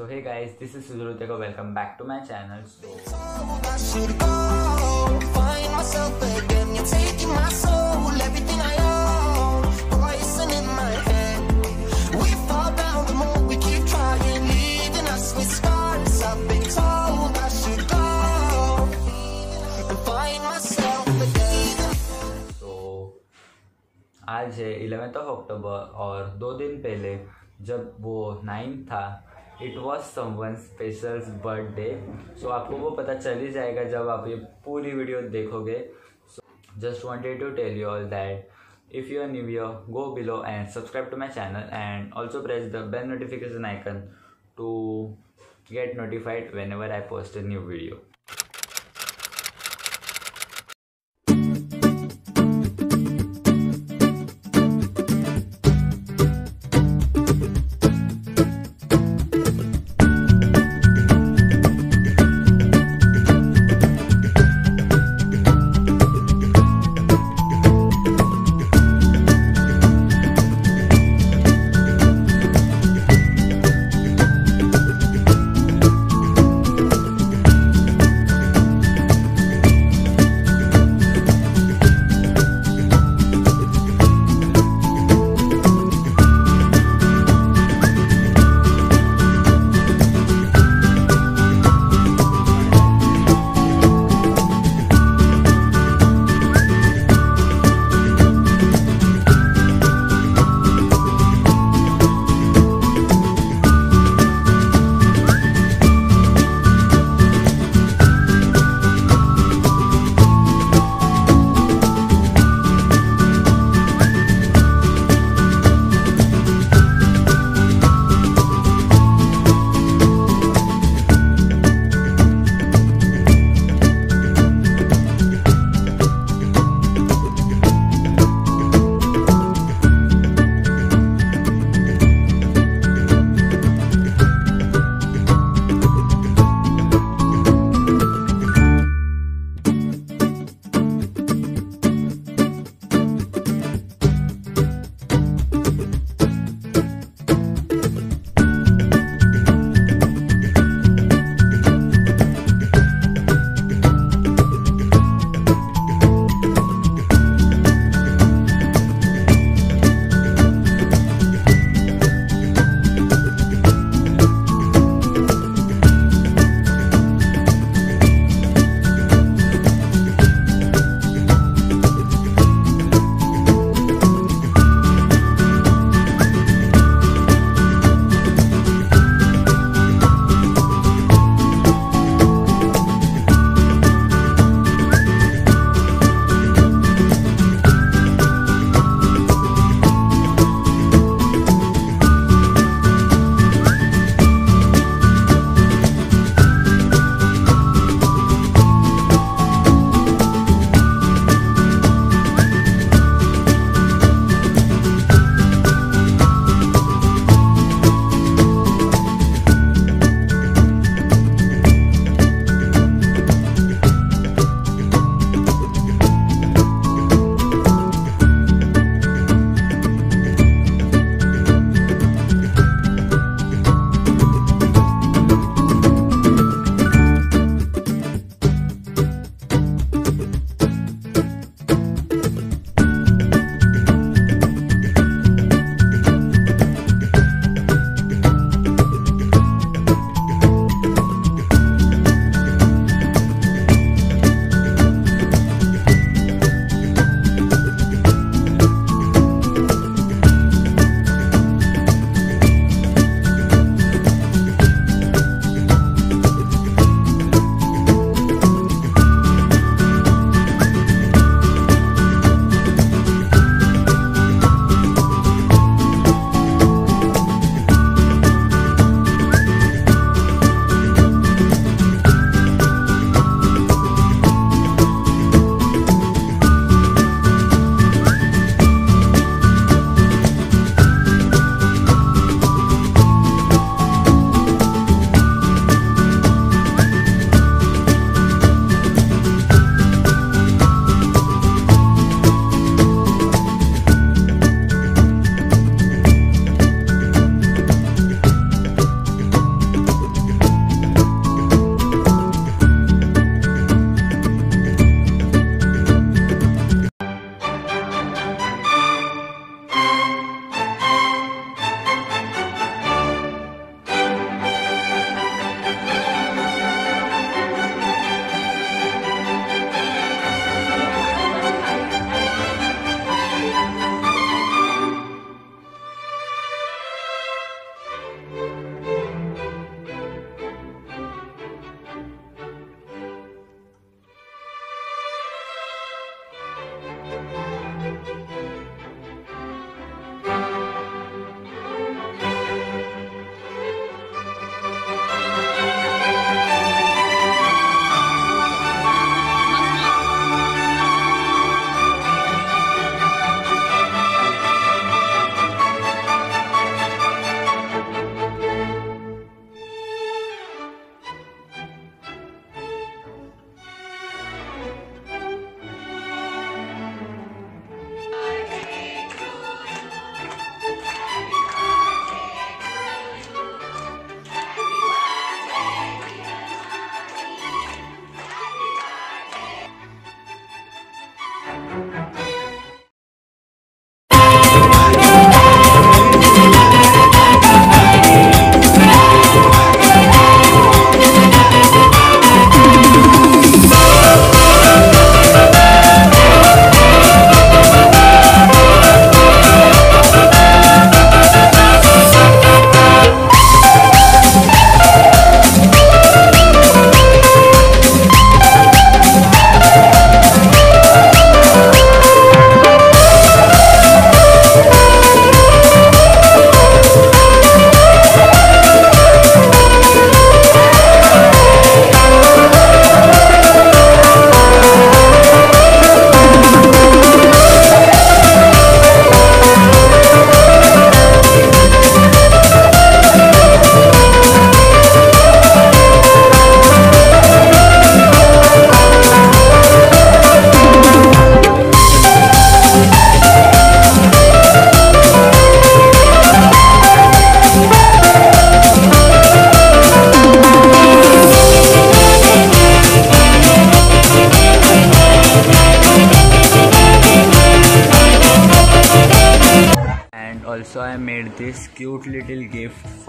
So hey guys this is Sudhir देखो welcome back to my channel आज है eleventh of अक्टूबर और दो दिन पहले जब वो नाइन्थ था it was some special birthday so आपको वो पता चल ही जाएगा जब आप ये पूरी वीडियो देखोगे. So just wanted to tell you all that if you are new here go below and subscribe to my channel and also press the bell notification icon to get notified whenever I post new video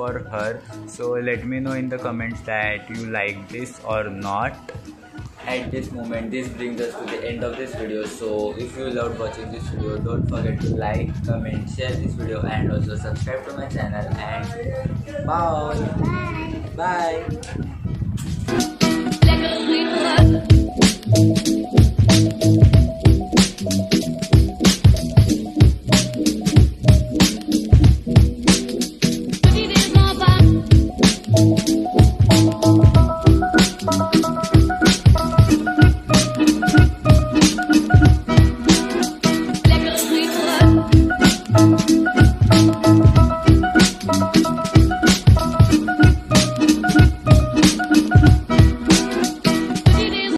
for her. So let me know in the comments that you like this or not. At this moment this brings us to the end of this video. So if you loved watching this video don't forget to like comment share this video and also subscribe to my channel. And bye. Bye. bye